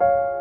you.